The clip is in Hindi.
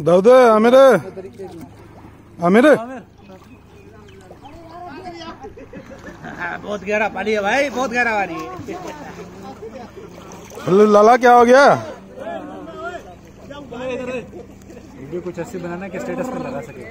दाऊद आमिर। आमिर। बहुत गहरा पानी है भाई बहुत गहरा पानी है। लाला क्या हो गया? वीडियो कुछ अच्छी बनाना कि स्टेटस पर लगा सके।